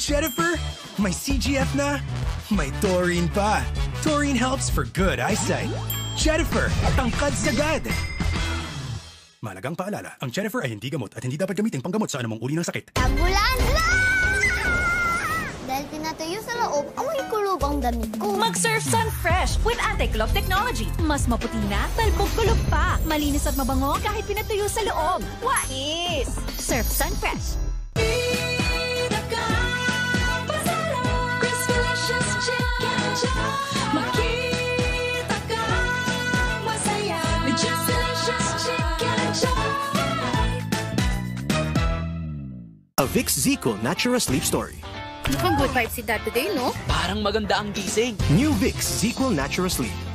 Jennifer, may CGF na, may taurine pa. Taurine helps for good eyesight. Jennifer, tangkad sagad! Malagang paalala, ang Jennifer ay hindi gamot at hindi dapat gamitin panggamot sa anumang uri ng sakit. Lang! Dahil pinatuyo sa loob, amoy kulog ang damit ko. Mag-Surf Sun Fresh with anti-clog technology. Mas maputi na, talbog-kulog pa. Malinis at mabango kahit pinatuyo sa loob. Wais! Surf Sun Fresh. A Vicks Zico Natura Sleep Story. Mukhang good vibes si Dad today, no? Parang maganda ang gising. New Vicks Sequel Natura Sleep.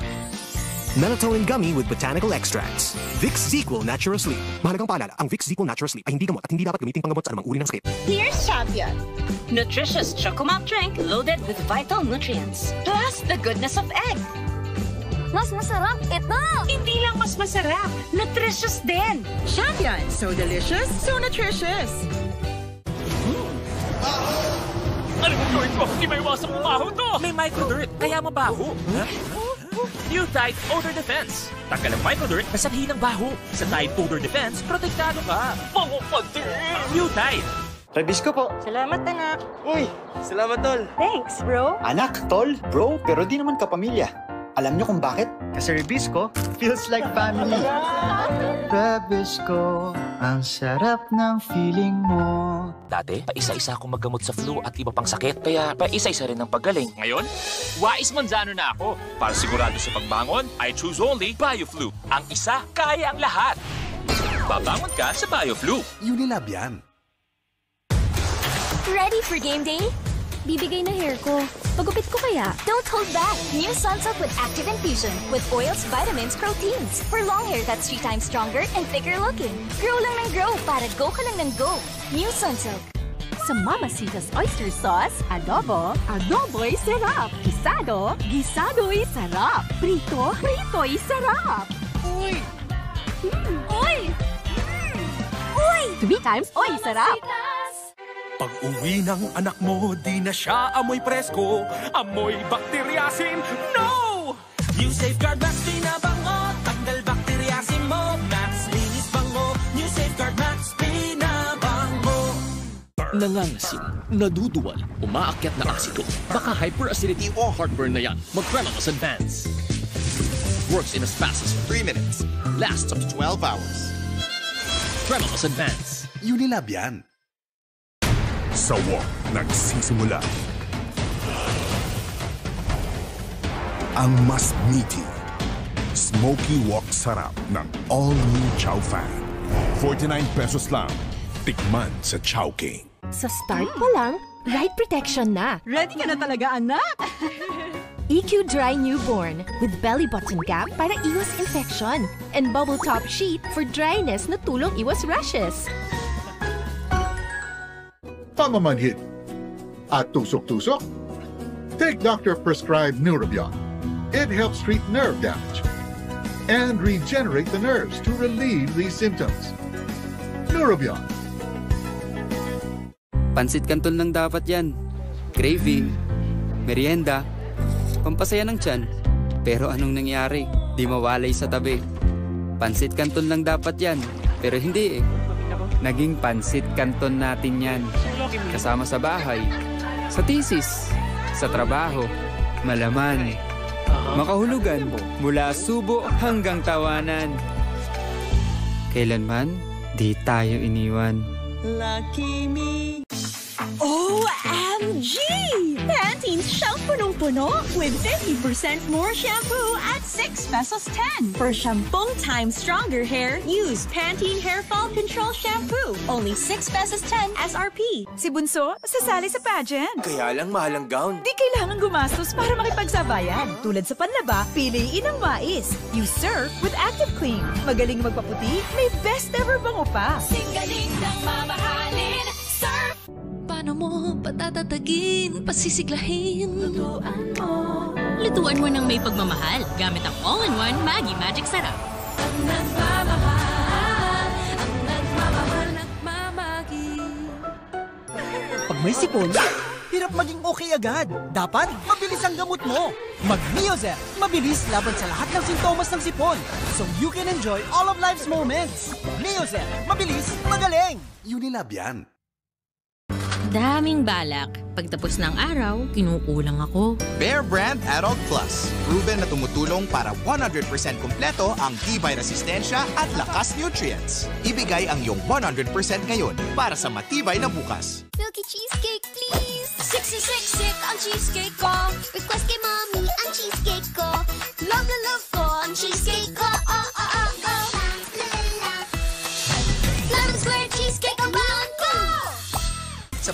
Melatonin gummy with botanical extracts. Vicks Sequel Natura Sleep. Mahalagang paalala, ang Vicks Sequel Natura Sleep ay hindi gamot at hindi dapat gamitin panggamot sa anumang uri ng sakit. Here's Champion. Nutritious Chocomalt drink loaded with vital nutrients. Plus the goodness of egg. Mas masarap ito! Hindi lang mas masarap, nutritious din. Champion. So delicious, so nutritious. Alam mo, Lord ko, hindi may iwasang mabaho to. May microdirt, kaya mabaho. New Tide Odor Defense. Tanggal ang microdirt na sanhi ng baho. Sa Tide Odor Defense, protektado ka. Bango pa. New Tide. Rebis ko po. Salamat, anak. Uy, salamat tol. Thanks, bro. Anak, tol, bro, pero di naman kapamilya. Alam niyo kung bakit? Kasi Rebis ko feels like family. Rebis ko, ang sarap ng feeling mo. Dati, paisa-isa akong maggamot sa flu at iba pang sakit. Kaya paisa-isa rin ang paggaling. Ngayon, wais manzano na ako. Para sigurado sa pagbangon, I choose only BioFlu. Ang isa, kaya ang lahat. Babangon ka sa BioFlu. Unilab yan. Ready for game day? Bibigay na hair ko. Pagupit ko kaya? Don't hold back. New Sunsilk with Active Infusion with oils, vitamins, proteins. For long hair that's three times stronger and thicker looking. Grow lang ng grow para go ka lang ng go. New Sunsilk. Sa Mamacita's Oyster Sauce, adobo, adobo'y sarap. Gisado, gisado'y sarap. Prito, prito'y sarap. Uy! Hmm. Uy! Hmm. Uy! Three times oy sarap. Pag uwi ng anak mo, di na siya amoy presko. Amoy bakteryasin, no! New Safeguard Max pinabango, tanggal bakteryasin mo. Max linis bango, New Safeguard Max pinabango. Nangangasim, naduduwal, umaakyat na asido. Baka hyperacidity o heartburn na yan. Mag-Tremolos Advance. Works in as fast as 3 minutes. Lasts up to 12 hours. Tremolos Advance. Unilab yan. Sa walk, nagsisimula. Ang mas meaty, smoky walk sarap ng all-new Chow Fan. 49 pesos lang. Tikman sa Chow King. Sa start pa lang, right protection na. Ready ka na talaga, anak? EQ Dry Newborn with belly button gap para iwas infection and bubble top sheet for dryness na tulong iwas rashes. Pamamanhid at tusok-tusok? Take doctor-prescribed Neurobion. It helps treat nerve damage and regenerate the nerves to relieve these symptoms. Neurobion. Pansit Canton lang dapat yan. Craving, merienda, pampasaya ng tiyan. Pero anong nangyari? Di mawalay sa tabi. Pansit Canton lang dapat yan. Pero hindi eh. Naging Pansit Canton natin yan. Kasama sa bahay, sa thesis, sa trabaho, malaman, makahulugan, mula subo hanggang tawanan. Kailanman, di tayo iniwan. Lucky me. OMG! Punong-puno with 50% more shampoo at 6 pesos 10. For shampoo times stronger hair, use Pantene Hair Fall Control Shampoo. Only 6 pesos 10 SRP. Si Bunso, sasali sa pageant. Kaya lang mahal ang gown. Di kailangan gumastos para makipagsabayan. Tulad sa panlaba, piliin ang mais. Use Surf with Active Clean. Magaling magpaputi, may best ever bango pa. Singaling ng mamahalin. Patatatagin, pasisiglahin? Lutuan mo. Lutuan mo ng may pagmamahal gamit ang all-in-one Maggi Magic Sarap. Ang nagmamahal, ang nagmamahal, nagmamagi. Pag may sipon, hirap maging okay agad. Dapat, mabilis ang gamot mo. Mag Neozel, mabilis laban sa lahat ng sintomas ng sipon. So you can enjoy all of life's moments. Neozel, mabilis, magaling. Unilab yan. Daming balak. Pagtapos ng araw, kinukulang ako. Bear Brand Adult Plus. Proven na tumutulong para 100% kumpleto ang tibay resistensya at lakas nutrients. Ibigay ang iyong 100% ngayon para sa matibay na bukas. Milky cheesecake, please! Siksik-siksik ang cheesecake ko. Request kay mommy ang cheesecake ko. Love na love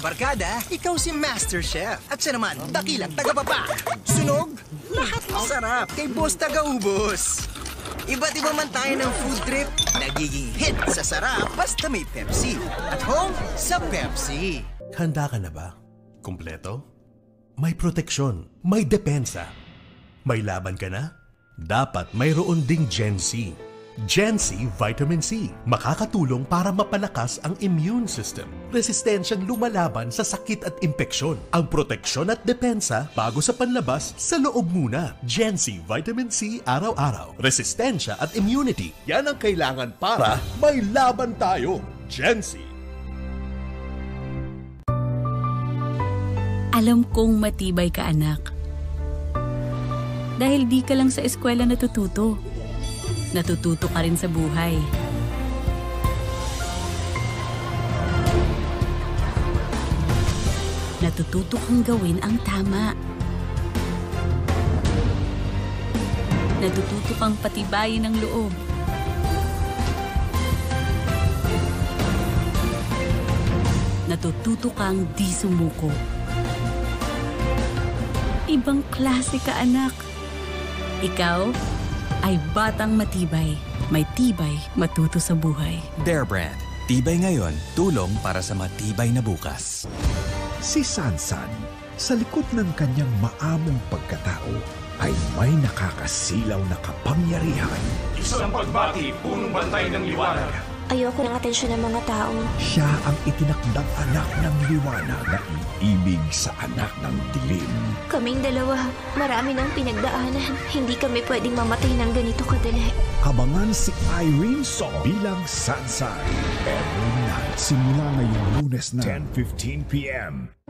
barkada, ikaw si Master Chef. At siya naman, dakilang tagababa. Sunog, lahat masarap kay Boss Tagaubos. Iba't iba man tayo ng food trip, nagiging hit sa sarap basta may Pepsi. At home, sa Pepsi. Handa ka na ba? Kumpleto? May proteksyon, may depensa. May laban ka na? Dapat mayroon ding Gen C. Gen C Vitamin C. Makakatulong para mapalakas ang immune system. Resistensyang lumalaban sa sakit at impeksyon. Ang proteksyon at depensa bago sa panlabas sa loob muna. Gen C Vitamin C araw-araw. Resistensya at immunity. Yan ang kailangan para may laban tayo. Gen C. Alam kong matibay ka anak. Dahil di ka lang sa eskwela natututo. Natututo ka rin sa buhay. Natututo kang gawin ang tama. Natututo kang patibayin ang loob. Natututo kang di sumuko. Ibang klase ka anak. Ikaw ay batang matibay. May tibay matuto sa buhay. Bear Brand. Tibay ngayon, tulong para sa matibay na bukas. Si Sansan, sa likod ng kanyang maamong pagkatao, ay may nakakasilaw na kapangyarihan. Isang pagbati, punong bantay ng liwanag. Ayoko ng atensyon ng mga tao. Siya ang itinakdang anak ng liwanag na iibig sa anak ng dilim. Kaming dalawa, marami ng pinagdaanan. Hindi kami pwedeng mamatay ng ganito kadali. Abangan si Irene Song bilang Sansai. Every night, simula ngayong lunes na 10.15pm